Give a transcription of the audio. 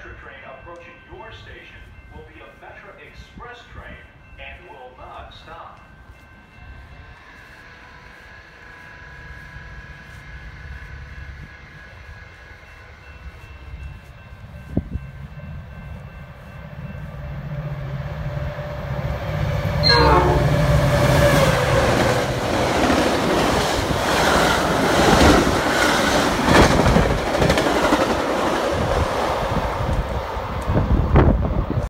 metro train approaching you.